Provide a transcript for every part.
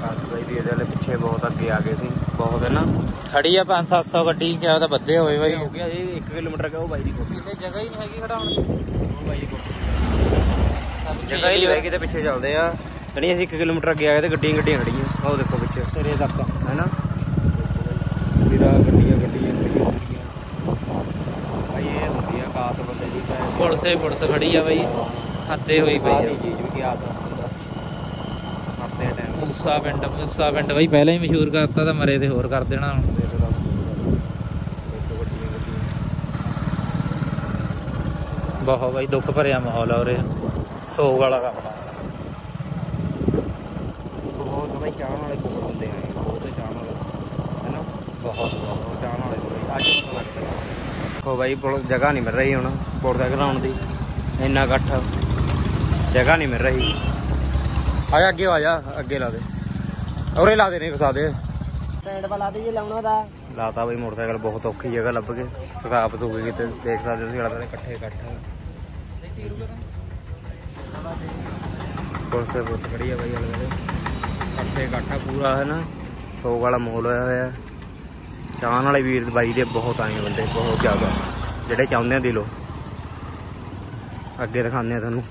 ਬਾਈ ਵੀ ਇਹਦੇ ਵਾਲੇ ਪਿੱਛੇ ਬਹੁਤ ਅੱਗੇ ਆ ਗਏ ਸੀ ਬਹੁਤ ਹੈ ਨਾ। ਖੜੀ ਆ 5-700 ਗੱਡੀ ਕਿਆ ਤਾਂ ਬੱਦੇ ਹੋਏ ਬਾਈ। ਹੋ ਗਿਆ ਇਹ 1 ਕਿਲੋਮੀਟਰ ਕਾ ਉਹ ਬਾਈ ਦੀ ਕੋਠੀ। ਕਿਤੇ ਜਗ੍ਹਾ ਹੀ ਨਹੀਂ ਹੈਗੀ ਖੜਾਉਣ ਉਹ ਬਾਈ ਦੀ ਕੋਠੀ। ਜਗ੍ਹਾ ਹੀ ਨਹੀਂ ਬਾਈ ਕਿਤੇ ਪਿੱਛੇ ਚੱਲਦੇ ਆ। ਜਣੀ ਅਸੀਂ 1 ਕਿਲੋਮੀਟਰ ਅੱਗੇ ਆ ਗਏ ਤੇ ਗੱਡੀਆਂ ਗੱਡੀਆਂ ਖੜੀਆਂ। ਉਹ ਦੇਖੋ ਪਿੱਛੇ। ਤੇਰੇ ਤੱਕ। ਹੈਨਾ ਵੀਰਾ ਗੱਡੀਆਂ ਗੱਡੀਆਂ ਭਾਈ ਇਹ ਹੁੰਦੀ ਆ ਕਾਸ ਬੰਦੇ ਦੀ ਪੁਲਿਸੇ ਪੁਲਿਸ ਖੜੀ ਆ ਬਾਈ। ਹੱਦੇ ਹੋਈ ਪਈ ਆ। ਚੀਜ਼ ਵੀ ਕੀ ਆਦਤ ਮੂਸਾ ਪਿੰਡ ਮੂਸਾ ਪਿੰਡ। ਬਾਈ ਪਹਿਲਾਂ ਹੀ ਮਸ਼ਹੂਰ ਕਰਤਾ ਤਾਂ ਮਰੇ ਤੇ ਹੋਰ ਕਰ ਦੇਣਾ ਹੁਣ। ਬਹੁਤ ਬਾਈ ਦੁੱਖ ਭਰਿਆ ਮਾਹੌਲ ਆ ਉਰੇ। ਸੋਗ ਵਾਲਾ ਕੰਮ ਬਹੁਤ ਬਈ ਚਾਹਣ ਵਾਲੇ ਕੋਲ ਹੁੰਦੇ ਆ ਬਹੁਤ ਚਾਹਣ ਵਾਲੇ। ਹੈਨਾ? ਬਹੁਤ। ਬਹੁਤ ਚਾਹਣ ਵਾਲੇ ਅੱਜ ਪਤਾ ਲੱਗਦਾ ਦੇਖੋ ਬਾਈ ਪੁਲ ਜਗ੍ਹਾ ਨਹੀਂ ਮਿਲ ਰਹੀ ਹੁਣ। ਮੋਟਰਸਾਈਕਲ ਆਉਣ ਦੀ। ਇੰਨਾ ਇਕੱਠ। ਜਗ੍ਹਾ ਨਹੀਂ ਮਿਲ ਰਹੀ। ਆ ਜਾ ਅੱਗੇ ਆ ਜਾ ਅੱਗੇ ਲਾ ਦੇ। ਔਰੇ ਲਾ ਦੇ ਨਹੀਂ ਫਸਾ ਦੇ। ਸਟੈਂਡ ਵਾਲਾ ਤੇ ਜੇ ਲਾਉਣਾ ਦਾ। ਲਾਤਾ ਬਈ ਮੋਟਰਸਾਈਕਲ ਬਹੁਤ ਔਖੀ ਜਗ੍ਹਾ ਲੱਭ ਕੇ। ਹਿਸਾਬ ਤੋਂ ਗਏ ਕਿਤੇ ਦੇਖ ਸਕਦੇ ਤੁਸੀਂ ਲੱਗਦਾ ਇਕੱਠੇ ਇਕੱਠ। ਪੁਲਿਸ ਬਹੁਤ ਖੜੀ ਆ ਬਾਈ ਅਲਗ ਇਕੱਠੇ ਇਕੱਠਾ ਪੂਰਾ ਹੈ ਨਾ। ਸੋਗ ਵਾਲਾ ਮਾਹੌਲ ਹੋਇਆ ਹੋਇਆ। ਚਾਹਣ ਵਾਲੇ ਵੀਰ ਬਾਈ ਦੇ ਬਹੁਤ ਆਏ ਬੰਦੇ ਬਹੁਤ ਜ਼ਿਆਦਾ। ਜਿਹੜੇ ਚਾਹੁੰਦੇ ਆ ਦਿਲੋਂ ਅੱਗੇ ਦਿਖਾਉਂਦੇ ਆ ਤੁਹਾਨੂੰ।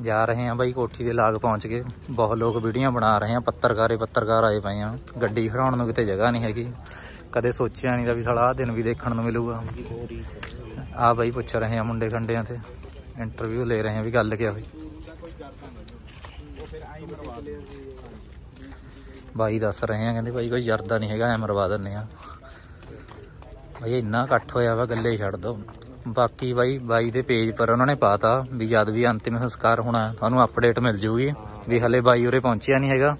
ਜਾ ਰਹੇ ਹਾਂ ਬਾਈ ਕੋਠੀ ਦੇ ਲਾਗ ਪਹੁੰਚ ਕੇ। ਬਹੁਤ ਲੋਕ ਵੀਡੀਓ ਬਣਾ ਰਹੇ ਆ, ਪੱਤਰਕਾਰੇ ਪੱਤਰਕਾਰ ਆਏ ਪਏ ਆ। ਗੱਡੀ ਖੜਾਉਣ ਨੂੰ ਕਿਤੇ ਜਗ੍ਹਾ ਨਹੀਂ ਹੈਗੀ। ਕਦੇ ਸੋਚਿਆ ਨਹੀਂ ਦਾ ਵੀ ਸਾਲਾ ਆਹ ਦਿਨ ਵੀ ਦੇਖਣ ਨੂੰ ਮਿਲੂਗਾ। ਆ ਬਾਈ ਪੁੱਛ ਰਹੇ ਆ ਮੁੰਡੇ ਖੰਡਿਆਂ ਤੇ। ਇੰਟਰਵਿਊ ਲੈ ਰਹੇ ਆ ਵੀ ਗੱਲ ਕਿਆ ਹੋਈ। ਬਾਈ ਦੱਸ ਰਹੇ ਆ, ਕਹਿੰਦੇ ਬਾਈ ਕੋਈ ਜਰਦਾ ਨਹੀਂ ਹੈਗਾ, ਐ ਮਰਵਾ ਦਿੰਨੇ ਆ। ਬਾਈ ਇੰਨਾ ਇਕੱਠ ਹੋਇਆ ਵਾ, ਗੱਲੇ ਛੱਡ ਦੋ। ਬਾਕੀ ਬਾਈ ਬਾਈ ਦੇ ਪੇਜ ਪਰ ਉਹਨਾਂ ਨੇ ਪਾਤਾ ਵੀ ਜਦ ਵੀ ਅੰਤਿਮ ਸੰਸਕਾਰ ਹੋਣਾ, ਤੁਹਾਨੂੰ ਅਪਡੇਟ ਮਿਲ ਜੂਗੀ। ਵੀ ਹਲੇ ਬਾਈ ਉਰੇ ਪਹੁੰਚਿਆ ਨਹੀਂ ਹੈਗਾ।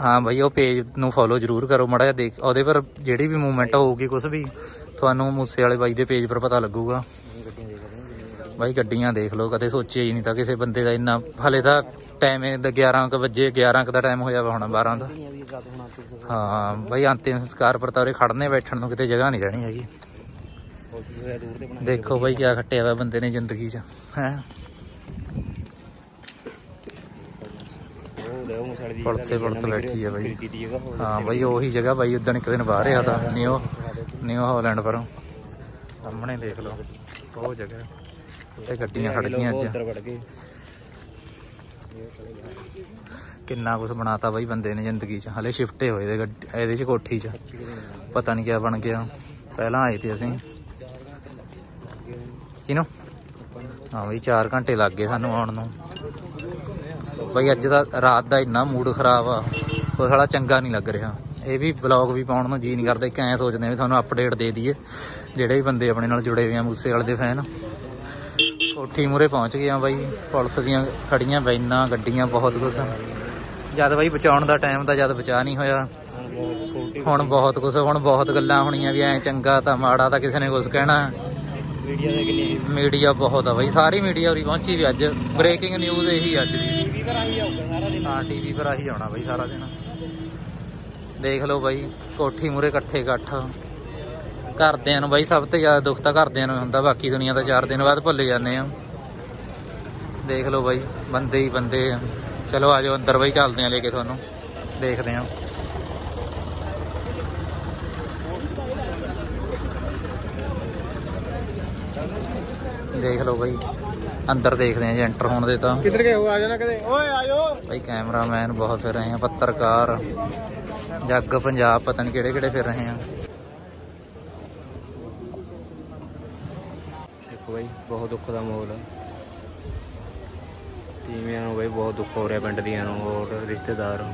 ਹਾਂ ਬਾਈ, ਉਹ ਪੇਜ ਨੂੰ ਫੋਲੋ ਜਰੂਰ ਕਰੋ ਮੜਾ ਜਿਹਾ ਦੇਖ, ਉਹਦੇ ਪਰ ਜਿਹੜੀ ਵੀ ਮੂਵਮੈਂਟ ਹੋਊਗੀ ਕੁਝ ਵੀ, ਤੁਹਾਨੂੰ ਮੂਸੇ ਵਾਲੇ ਬਾਈ ਦੇ ਪੇਜ ਪਰ ਪਤਾ ਲੱਗੂਗਾ। ਬਾਈ ਗੱਡੀਆਂ ਦੇਖ ਲਓ, ਕਦੇ ਸੋਚਿਆ ਹੀ ਨਹੀਂ ਤਾਂ ਕਿਸੇ ਬੰਦੇ ਦਾ ਇੰਨਾ, ਹਲੇ ਤਾਂ ਟਾਈਮ ਇਹ 11 ਕੁ ਵਜੇ 11 ਕੁ ਦਾ ਟਾਈਮ ਹੋਇਆ ਵਾ ਹੁਣ 12 ਦਾ। ਹਾਂ, ਬਾਈ ਅੰਤਿਮ ਸੰਸਕਾਰ ਪਰ ਤਾਂ ਉਰੇ ਖੜਨੇ ਬੈਠਣ ਨੂੰ ਕਿਤੇ ਜਗ੍ਹਾ ਨਹੀਂ ਰਹਿਣੀ ਹੈਗੀ। ਦੇਖੋ ਬਾਈ ਕਿਆ ਖੱਟਿਆ ਵਾ ਬੰਦੇ ਨੇ ਜ਼ਿੰਦਗੀ 'ਚ, ਹੈ। ਉਹ ਦੇ ਬੈਠੀ ਆ ਬਾਈ। ਹਾਂ ਬਾਈ, ਉਹੀ ਜਗ੍ਹਾ ਬਾਈ ਉਦਣ ਇੱਕ ਦਿਨ ਬਾਹਰ ਰਿਹਾ ਤਾਂ ਨਿਓ ਨਿਓ ਹਾਲੈਂਡ ਪਰੋਂ। ਸਾਹਮਣੇ ਦੇਖ ਲਓ, ਉਹ ਜਗ੍ਹਾ, ਉੱਥੇ ਗੱਡੀਆਂ ਖੜ ਗਈਆਂ ਅੱਜ। ਉੱਧਰ ਵੜ ਗਏ ਕਿੰਨਾ ਕੁਝ ਬਣਾਤਾ ਬਾਈ ਬੰਦੇ ਨੇ ਜ਼ਿੰਦਗੀ 'ਚ, ਹਲੇ ਸ਼ਿਫਟੇ ਹੋਏ ਦੇ ਇਹਦੇ 'ਚ ਕੋਠੀ 'ਚ। ਪਤਾ ਨਹੀਂ ਕਿਆ ਬਣ ਗਿਆ। ਪਹਿਲਾਂ ਆਏ ਤੇ ਅਸੀਂ। ਕਿਨੋ ਹਾਂ ਬਈ 4 ਘੰਟੇ ਲੱਗ ਗਏ ਸਾਨੂੰ ਆਉਣ ਨੂੰ। ਬਈ, ਅੱਜ ਦਾ ਰਾਤ ਦਾ ਇੰਨਾ ਮੂਡ ਖਰਾਬ ਆ। ਉਹ ਸਾਲਾ ਚੰਗਾ ਨਹੀਂ ਲੱਗ ਰਿਹਾ। ਇਹ ਵੀ ਬਲੌਗ ਵੀ ਪਾਉਣ ਨੂੰ ਜੀ ਨਹੀਂ ਕਰਦਾ। ਇੱਕ ਐਂ ਸੋਚਦੇ ਆ ਵੀ ਤੁਹਾਨੂੰ ਅਪਡੇਟ ਦੇ ਦਈਏ। ਜਿਹੜੇ ਵੀ ਬੰਦੇ ਆਪਣੇ ਨਾਲ ਜੁੜੇ ਹੋਏ ਆ, ਮੂਸੇ ਵਾਲੇ ਦੇ ਫੈਨ ਕੋਠੀ ਮੂਰੇ ਪਹੁੰਚ ਗਏ ਆ ਬਾਈ। ਪੁਲਿਸ ਦੀਆਂ ਖੜੀਆਂ ਵੈਨਾਂ, ਗੱਡੀਆਂ, ਬਹੁਤ ਕੁਝ ਜਦ ਬਾਈ ਬਚਾਉਣ ਦਾ ਟਾਈਮ ਤਾਂ ਜਦ ਬਚਾ ਨਹੀਂ ਹੋਇਆ। ਹੁਣ ਬਹੁਤ ਕੁਝ ਹੁਣ ਬਹੁਤ ਗੱਲਾਂ ਹੋਣੀਆਂ ਵੀ ਐ ਚੰਗਾ ਤਾਂ ਮਾੜਾ ਤਾਂ ਕਿਸੇ ਨੇ ਕੁਝ ਕਹਿਣਾ। ਮੀਡੀਆ ਦੇ ਕਿੰਨੀ ਮੀਡੀਆ ਬਹੁਤ ਆ ਬਾਈ ਸਾਰੀ ਮੀਡੀਆ ਉਰੀ ਪਹੁੰਚੀ ਵੀ ਅੱਜ। ਬ੍ਰੇਕਿੰਗ ਨਿਊਜ਼ ਇਹੀ ਅੱਜ ਦੀ ਟੀਵੀ ਪਰ ਆਈ ਆਊਗਾ ਸਾਰਾ ਦਿਨ। ਹਾਂ ਟੀਵੀ ਪਰ ਆਹੀ ਆਉਣਾ ਬਾਈ ਸਾਰਾ ਦਿਨ। ਦੇਖ ਲਓ ਬਾਈ ਕੋਠੀ ਮੂਰੇ ਇਕੱਠੇ ਇਕੱਠ। ਘਰਦਿਆਂ ਨੂੰ ਬਾਈ ਸਭ ਤੋਂ ਜ਼ਿਆਦਾ ਦੁੱਖ ਤਾਂ ਘਰਦਿਆਂ ਨੂੰ ਹੁੰਦਾ ਬਾਕੀ ਦੁਨੀਆ ਤਾਂ 4 ਦਿਨ ਬਾਅਦ ਭੁੱਲ ਜਾਂਦੇ ਆ। ਦੇਖ ਲਓ ਬਾਈ ਬੰਦੇ ਹੀ ਬੰਦੇ ਆ। ਚਲੋ ਆਜੋ ਅੰਦਰ ਬਾਈ ਚੱਲਦੇ ਆ ਲੈ ਕੇ ਤੁਹਾਨੂੰ। ਦੇਖਦੇ ਆ। ਦੇਖ ਲਓ ਬਾਈ। ਅੰਦਰ ਦੇਖਦੇ ਆ ਜੇ ਐਂਟਰ ਹੋਣ ਦੇ ਤਾਂ। ਕਿੱਧਰ ਗਏ ਹੋ? ਆ ਜਾਣਾ ਕਦੇ? ਓਏ ਆਜੋ ਭਾਈ ਕੈਮਰਾਮੈਨ ਬਹੁਤ ਫਿਰ ਰਹੇ ਆ ਪੱਤਰਕਾਰ। ਜੱਗ ਪੰਜਾਬ ਪਤਾ ਨਹੀਂ ਕਿਹੜੇ ਕਿਹੜੇ ਫਿਰ ਰਹੇ ਆ। ਦੇਖੋ ਬਾਈ ਬਹੁਤ ਦੁੱਖ ਦਾ ਮਾਹੌਲ ਹੈ ਤੀਵਿਆਂ ਨੂੰ ਬਾਈ ਬਹੁਤ ਦੁੱਖ ਹੋ ਰਿਹਾ ਪਿੰਡ ਦੀਆਂ ਨੂੰ ਹੋਰ ਰਿਸ਼ਤੇਦਾਰ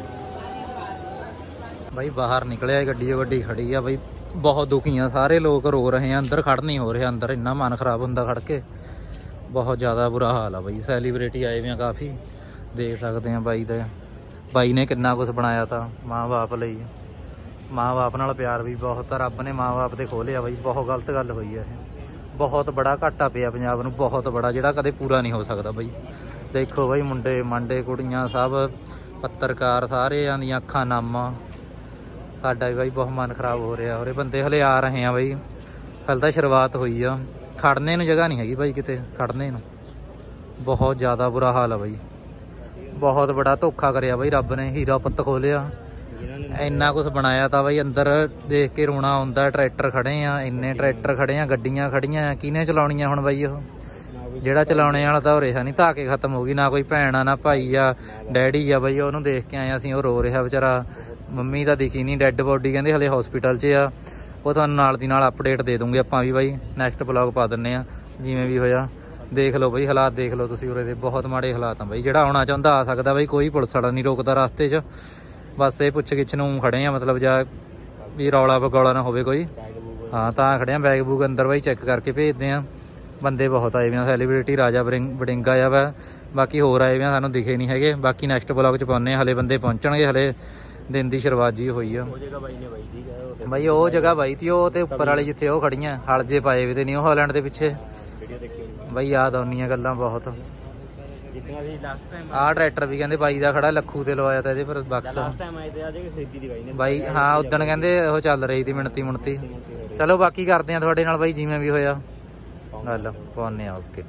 ਭਾਈ ਬਾਹਰ ਨਿਕਲਿਆ ਗੱਡੀ ਗੱਡੀ ਖੜੀ ਆ ਭਾਈ ਬਹੁਤ ਦੁਖੀ ਆ। ਸਾਰੇ ਲੋਕ ਰੋ ਰਹੇ ਆ, ਅੰਦਰ ਖੜ ਨਹੀਂ ਹੋ ਰਿਹਾ, ਅੰਦਰ ਇੰਨਾ ਮਨ ਖਰਾਬ ਹੁੰਦਾ ਖੜ ਕੇ। ਬਹੁਤ ਜ਼ਿਆਦਾ ਬੁਰਾ ਹਾਲ ਆ ਬਾਈ ਸੈਲੀਬ੍ਰਿਟੀ ਆਏ ਵੀ ਆ ਕਾਫੀ। ਦੇਖ ਸਕਦੇ ਆ ਬਾਈ ਦਾ। ਬਾਈ ਨੇ ਕਿੰਨਾ ਕੁਝ ਬਣਾਇਆ ਤਾਂ ਮਾਂ-ਬਾਪ ਲਈ। ਮਾਂ-ਬਾਪ ਨਾਲ ਪਿਆਰ ਵੀ ਬਹੁਤ ਆ, ਰੱਬ ਨੇ ਮਾਂ-ਬਾਪ ਤੇ ਖੋਲਿਆ ਬਾਈ, ਬਹੁਤ ਗਲਤ ਗੱਲ ਹੋਈ ਆ ਇਹ। ਬਹੁਤ ਬੜਾ ਘਾਟਾ ਪਿਆ ਪੰਜਾਬ ਨੂੰ, ਬਹੁਤ ਬੜਾ, ਜਿਹੜਾ ਕਦੇ ਪੂਰਾ ਨਹੀਂ ਹੋ ਸਕਦਾ ਬਾਈ। ਦੇਖੋ ਬਾਈ ਮੁੰਡੇ, ਮਾਂਡੇ ਕੁੜੀਆਂ ਸਭ, ਪੱਤਰਕਾਰ ਸਾਰਿਆਂ ਦੀਆਂ ਅੱਖਾਂ ਨਾਮਾਂ ਸਾਡਾ ਵੀ ਬਾਈ ਬਹੁਤ ਮਨ ਖਰਾਬ ਹੋ ਰਿਹਾ। ਔਰੇ ਬੰਦੇ ਹਲੇ ਆ ਰਹੇ ਆ ਬਾਈ। ਹਲ ਤਾਂ ਸ਼ੁਰੂਆਤ ਹੋਈ ਆ। ਖੜਨੇ ਨੂੰ ਜਗ੍ਹਾ ਨਹੀਂ ਹੈਗੀ ਬਾਈ ਕਿਤੇ, ਖੜਨੇ ਨੂੰ। ਬਹੁਤ ਜ਼ਿਆਦਾ ਬੁਰਾ ਹਾਲ ਆ ਬਾਈ। ਬਹੁਤ ਬੜਾ ਧੋਖਾ ਕਰਿਆ ਬਾਈ ਰੱਬ ਨੇ, ਹੀਰਾ ਪੁੱਤ ਖੋਲਿਆ। ਇੰਨਾ ਕੁਝ ਬਣਾਇਆ ਤਾਂ ਬਾਈ ਅੰਦਰ ਦੇਖ ਕੇ ਰੋਣਾ ਆਉਂਦਾ, ਟਰੈਕਟਰ ਖੜੇ ਆ, ਇੰਨੇ ਟਰੈਕਟਰ ਖੜੇ ਆ, ਗੱਡੀਆਂ ਖੜੀਆਂ ਆ, ਕਿਹਨੇ ਚਲਾਉਣੀਆਂ ਹੁਣ ਬਾਈ ਉਹ? ਜਿਹੜਾ ਚਲਾਉਣੇ ਵਾਲਾ ਤਾਂ ਹੋ ਰਿਹਾ ਨਹੀਂ, ਧਾਕੇ ਖਤਮ ਹੋ ਗਈ, ਨਾ ਕੋਈ ਭੈਣ ਆ, ਨਾ ਭਾਈ ਆ, ਡੈਡੀ ਆ ਬਾਈ, ਉਹਨੂੰ ਦੇਖ ਕੇ ਆਏ ਅਸੀਂ, ਉਹ ਰੋ ਰਿਹਾ ਵਿਚਾਰਾ। ਮੰਮੀ ਤਾਂ ਦਿਖੀ ਨਹੀਂ ਡੈੱਡ ਬੋਡੀ ਕਹਿੰਦੇ ਹਲੇ ਹਸਪੀਟਲ 'ਚ ਆ। ਉਹ ਤੁਹਾਨੂੰ ਨਾਲ ਦੀ ਨਾਲ ਅਪਡੇਟ ਦੇ ਦੂੰਗੇ ਆਪਾਂ ਵੀ ਬਾਈ। ਨੈਕਸਟ ਬਲੌਗ ਪਾ ਦਿੰਨੇ ਆ, ਜਿਵੇਂ ਵੀ ਹੋਇਆ। ਦੇਖ ਲਓ ਬਈ, ਹਾਲਾਤ ਦੇਖ ਲਓ ਤੁਸੀਂ ਉਰੇ ਦੇ। ਬਹੁਤ ਮਾੜੇ ਹਾਲਾਤ ਆ ਬਾਈ। ਜਿਹੜਾ ਆਉਣਾ ਚਾਹੁੰਦਾ ਆ ਸਕਦਾ ਬਈ, ਕੋਈ ਪੁਲਿਸ ਵਾਲਾ ਨਹੀਂ ਰੋਕਦਾ ਰਸਤੇ 'ਚ। ਬਸ ਇਹ ਪੁੱਛ ਗਿੱਛ ਨੂੰ ਖੜੇ ਆ, ਮਤਲਬ ਜਾਂ ਵੀ ਰੌਲਾ ਬਗੌਲਾ ਨਾ ਹੋਵੇ ਕੋਈ। ਹਾਂ, ਤਾਂ ਖੜੇ ਆ ਬੈਗ ਬੂਗ ਅੰਦਰ ਬਾਈ ਚੈੱਕ ਕਰਕੇ ਭੇਜਦੇ ਆ। ਬੰਦੇ ਬਹੁਤ ਆਏ ਵੀ ਆ ਸੈਲੀਬ੍ਰਿਟੀ ਰਾਜਾ ਬਰਿੰਗ- ਬੜਿੰਗਾ ਆ ਵਾ। ਬਾਕੀ ਹੋਰ ਆਏ ਵੀ ਆ, ਸਾਨੂੰ ਦਿਖੇ ਨਹੀਂ ਹੈਗੇ। ਬਾਕੀ ਨੈਕਸਟ ਬਲੌਗ ਚ ਪਾਉਨੇ ਆ, ਹਲੇ ਬੰਦੇ ਪਹੁੰਚਣਗੇ, ਹਲੇ ਦਿਨ ਦੀ ਸ਼ੁਰੂਆਤ ਜੀ ਹੋਈ ਆ। ਉਹ ਜਗ੍ਹਾ ਬਾਈ ਨੇ ਬਾਈ ਠੀਕ ਹੈ ਉਹ ਬਾਈ ਉਹ ਜਗ੍ਹਾ ਬਾਈ ਤੀ ਉਹ ਤੇ ਉੱਪਰ ਵਾਲੀ ਜਿੱਥੇ ਉਹ ਖੜੀਆਂ ਹਲ ਜੇ ਪਾਏ ਵੀ ਤੇ ਨਿਊ ਹਾਲੈਂਡ ਦੇ ਪਿੱਛੇ। ਬਾਈ ਯਾਦ ਆਉਣੀਆਂ ਗੱਲਾਂ ਬਹੁਤ। ਸੀ ਆਹ ਟਰੈਕਟਰ ਵੀ ਕਹਿੰਦੇ ਬਾਈ ਦਾ ਖੜਾ ਲੱਖੂ ਤੇ ਲਵਾਇਆ ਤਾਂ ਇਹਦੇ ਪਰ ਬਕਸ। ਲਾਸਟ ਟਾਈਮ ਆਏ ਤੇ ਆ ਜੇ ਖਰੀਦੀ ਦੀ ਬਾਈ ਨੇ। ਬਾਈ ਹਾਂ ਉਦੋਂ ਕਹਿੰਦੇ ਉਹ ਚੱਲ ਰਹੀ ਤੀ ਮਿਣਤੀ ਮੁਣਤੀ ਚਲੋ ਬਾਕੀ ਕਰਦੇ ਆ ਤੁਹਾਡੇ ਨਾਲ ਬਾਈ ਜਿਵੇਂ ਵੀ ਹੋਇਆ। ਗੱਲ ਪਾਉਨੇ ਆ ਓਕੇ।